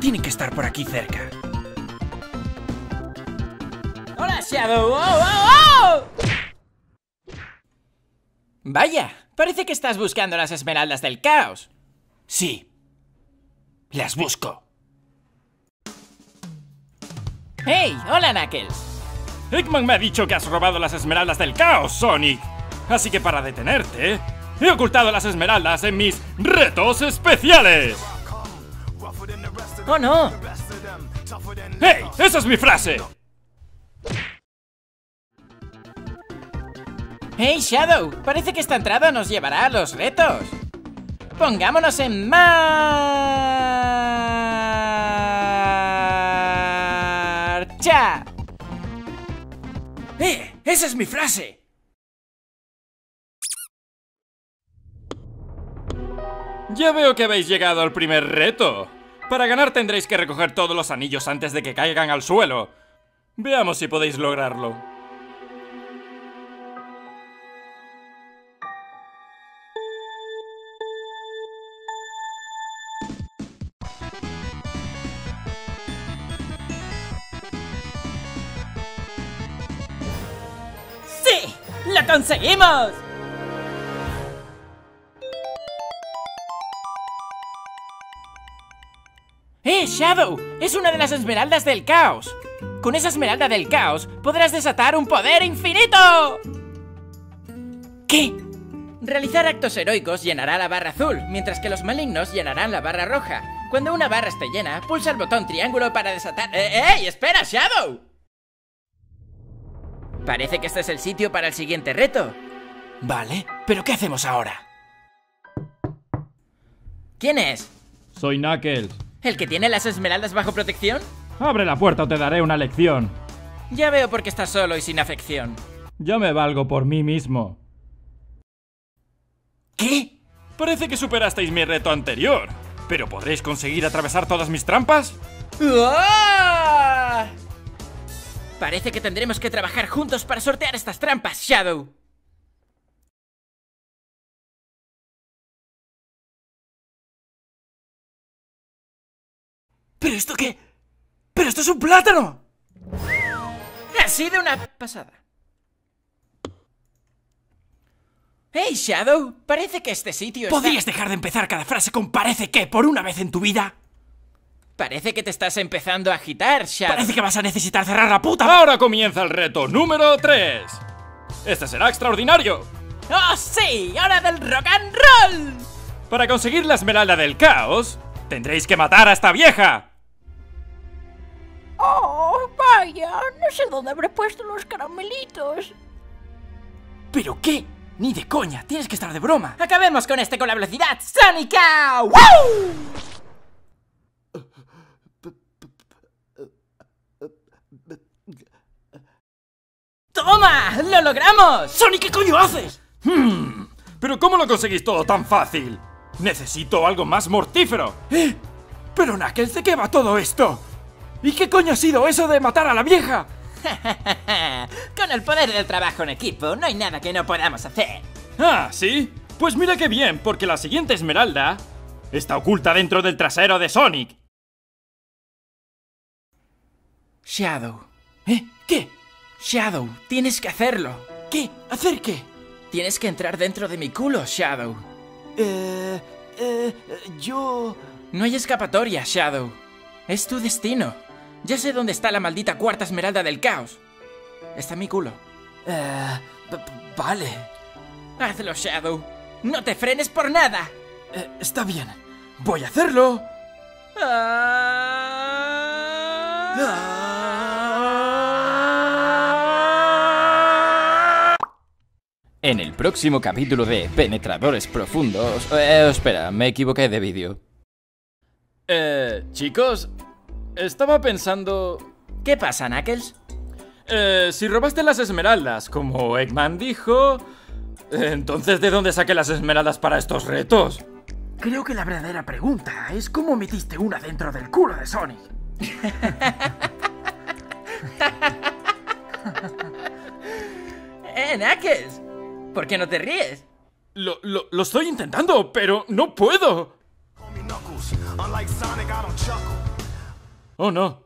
Tienen que estar por aquí cerca. ¡Hola, Shadow! ¡Oh, oh, oh! Vaya, parece que estás buscando las esmeraldas del caos. Sí. Las busco. ¡Hey! ¡Hola, Knuckles! Eggman me ha dicho que has robado las esmeraldas del caos, Sonic. Así que para detenerte, he ocultado las esmeraldas en mis retos especiales. ¡Oh, no! ¡Hey! ¡Esa es mi frase! ¡Hey, Shadow! Parece que esta entrada nos llevará a los retos. Pongámonos en marcha. ¡Eh! ¡Esa es mi frase! Ya veo que habéis llegado al primer reto. Para ganar tendréis que recoger todos los anillos antes de que caigan al suelo. Veamos si podéis lograrlo. ¡Sí! ¡Lo conseguimos! ¡Eh, Shadow! Es una de las esmeraldas del caos. Con esa esmeralda del caos podrás desatar un poder infinito. ¿Qué? Realizar actos heroicos llenará la barra azul, mientras que los malignos llenarán la barra roja. Cuando una barra esté llena, pulsa el botón triángulo para desatar... ¡Eh, ¡Ey! ¡Espera, Shadow! Parece que este es el sitio para el siguiente reto. Vale, pero ¿qué hacemos ahora? ¿Quién es? Soy Knuckles. ¿El que tiene las esmeraldas bajo protección? Abre la puerta o te daré una lección. Ya veo por qué estás solo y sin afección. Yo me valgo por mí mismo. ¿Qué? Parece que superasteis mi reto anterior. ¿Pero podréis conseguir atravesar todas mis trampas? ¡Uah! Parece que tendremos que trabajar juntos para sortear estas trampas, Shadow. ¿Pero esto qué? ¡Pero esto es un plátano! Ha sido una pasada. Hey, Shadow, parece que este sitio está... ¿Podrías dejar de empezar cada frase con parece que por una vez en tu vida? Parece que te estás empezando a agitar, Shadow. Parece que vas a necesitar cerrar la puta... Ahora comienza el reto número 3. Este será extraordinario. ¡Oh, sí! ¡Hora del rock and roll! Para conseguir la esmeralda del caos, tendréis que matar a esta vieja. Vaya, no sé dónde habré puesto los caramelitos. ¿Pero qué? Ni de coña, tienes que estar de broma. Acabemos con este con la velocidad Sónica. ¡Woo! ¡Toma! ¡Lo logramos! ¡Sonic, qué coño haces! Hmm, ¿Pero cómo lo conseguís todo tan fácil? Necesito algo más mortífero. ¿Eh? ¿Pero Knuckles, de qué va todo esto? ¿Y qué coño ha sido eso de matar a la vieja? Con el poder del trabajo en equipo, no hay nada que no podamos hacer. Ah, ¿sí? Pues mira qué bien, porque la siguiente esmeralda está oculta dentro del trasero de Sonic. Shadow. ¿Eh? ¿Qué? Shadow, tienes que hacerlo. ¿Qué? ¿Hacer qué? Tienes que entrar dentro de mi culo, Shadow. Eh... Eh... Yo... No hay escapatoria, Shadow. Es tu destino. Ya sé dónde está la maldita cuarta esmeralda del caos. Está en mi culo. Eh... Vale. Hazlo, Shadow. No te frenes por nada. Eh, está bien. Voy a hacerlo. En el próximo capítulo de Penetradores Profundos... Eh, espera, me equivoqué de vídeo. Eh, chicos, estaba pensando... ¿Qué pasa, Knuckles? Eh, si robaste las esmeraldas, como Eggman dijo... Entonces, ¿de dónde saqué las esmeraldas para estos retos? Creo que la verdadera pregunta es cómo metiste una dentro del culo de Sonic. ¡Eh, Knuckles! ¿Por qué no te ríes? Lo, lo, lo estoy intentando, pero no puedo. Oh no,